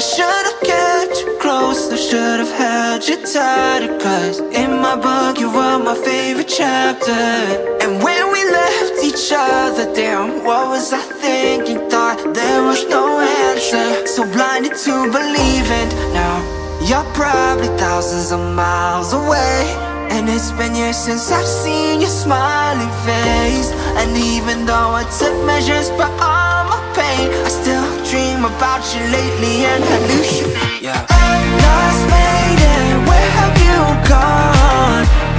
I should've kept you close I should've held you tighter Cause in my book you were my favorite chapter. And when we left each other Damn, what was I thinking? Thought there was no answer. So blinded to believing. Now, you're probably thousands of miles away. And it's been years since I've seen your smiling face. And even though I took measures for all my pain I still dream about you lately and hallucinate yeah. Lost lady, where have you gone?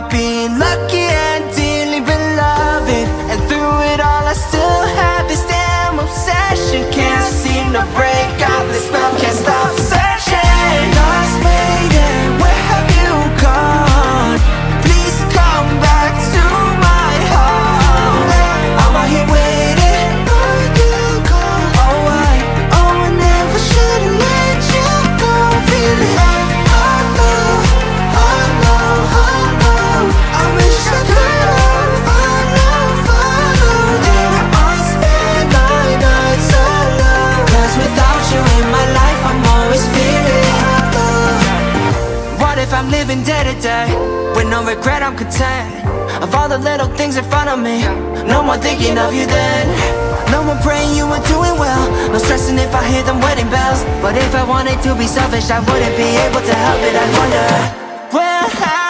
When day. With no regret I'm content. Of all the little things in front of me No more thinking of you then. No more praying you were doing well. No stressing if I hear them wedding bells. But if I wanted to be selfish I wouldn't be able to help it I wonder. Where have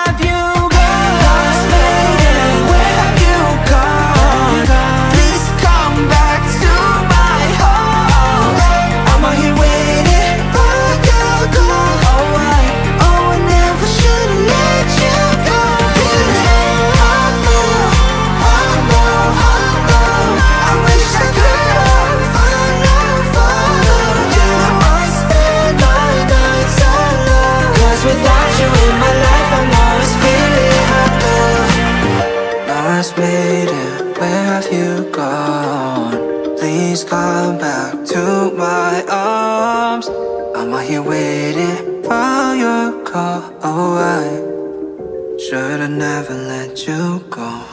come back to my arms I'm out here waiting for your call Oh, I should've never let you go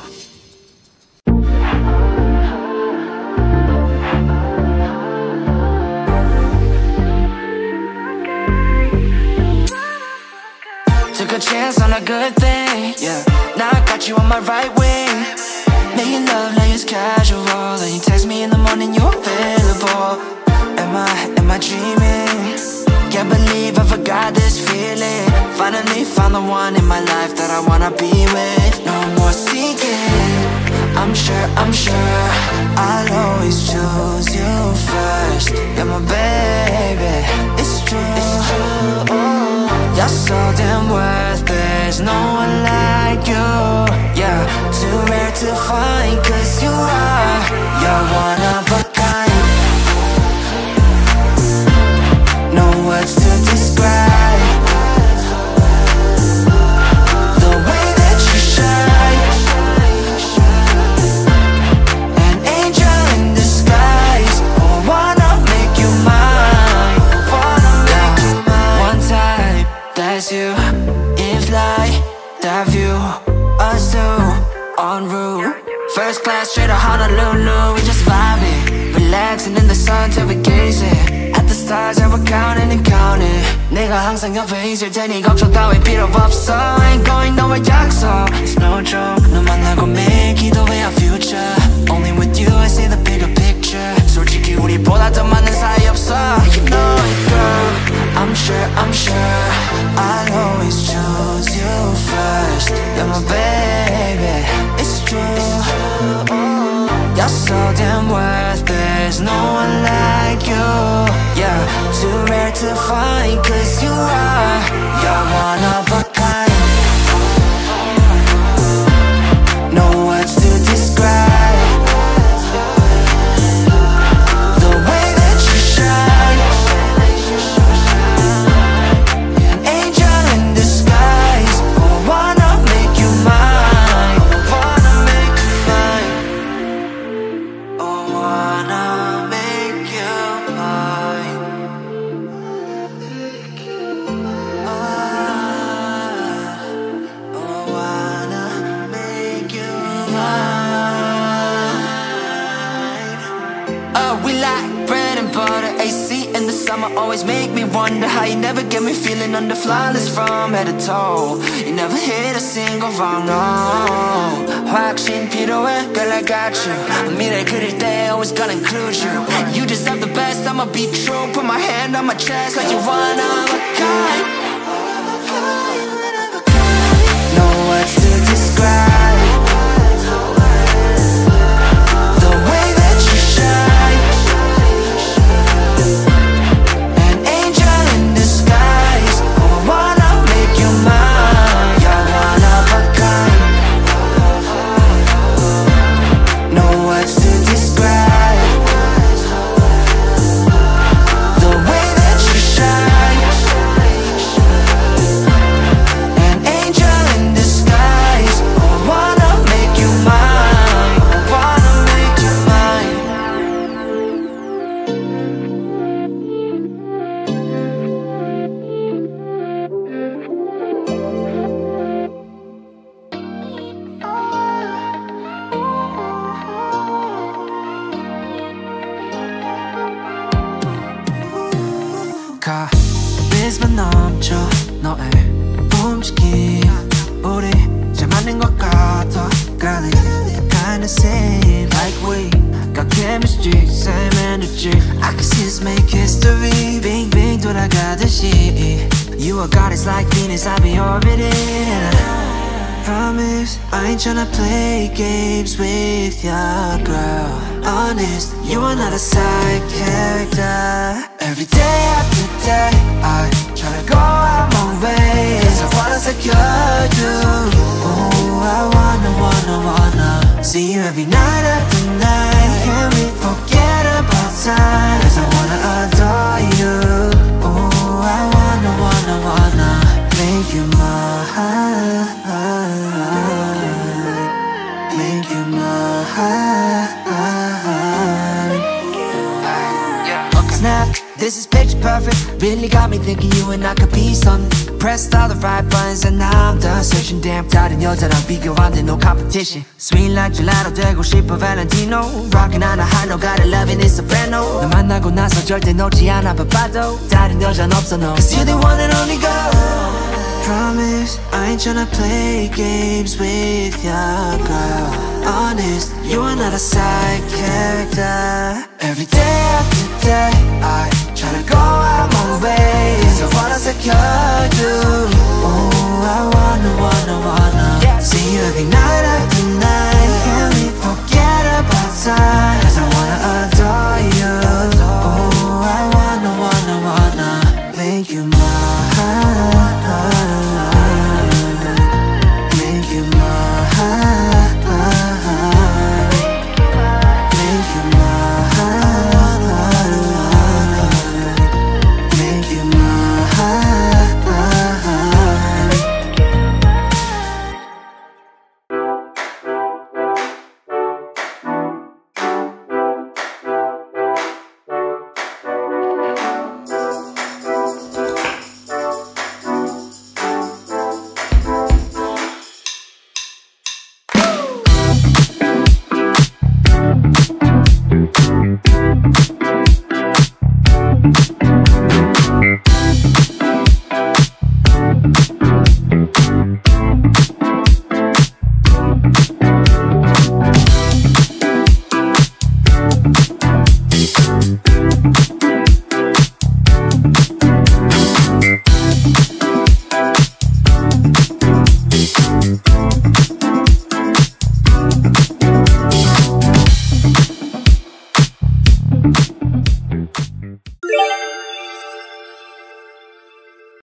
Took a chance on a good thing, yeah. Now I got you on my right wing. One in my life that I wanna be with. No more seeking. I'm sure, I'm sure I'll always choose you first. You're my baby. It's true. It's true. You're so damn worth it There's no one like you Yeah, too rare to find Us two, en route First class straight to Honolulu We just vibing Relaxing in the sun till we gazing At the stars and we're counting and counting 내가 항상 옆에 있을 테니 걱정 따윈 필요 없어 Ain't going nowhere 약속 It's no joke 너 만나고 매일 기도해 our future Only to find mine. Uh, we like bread and butter, AC in the summer always make me wonder how you never get me feeling under flawless from head to toe. You never hit a single wrong, no. 확신 필요해, girl I got you. 미래 그릴 때 always gonna include you. You deserve the best, I'ma be true. Put my hand on my chest like you one of a kind. No words to describe chemistry, same energy I can see us make history 빙빙 돌아가듯이 You are goddess like Venus, I be orbiting and I Promise, I ain't tryna play games with ya, girl Honest, you are not a side character Every day after day, I tryna go out my way Cause I wanna secure you Oh, I wanna, wanna, wanna See you every night after night time? perfect Really got me thinking you and I could be something Pressed all the right buttons and now I'm done searching Damn 다른 여자랑 비교 안돼 no competition Sweet like gelato 되고 싶어 Valentino Rockin' on a high note gotta love it it's soprano 너 만나고 나서 절대 놓지 않아 바빠도 다른 여잔 없어 no Cause you're the one and only girl Promise, I ain't tryna play games with ya, girl Honest, you are not a side character Every day after day, I wanna you Oh, I wanna, wanna, wanna See you every night Can forget about? Cause I wanna adore you. Oh, I wanna, wanna, wanna Make you mine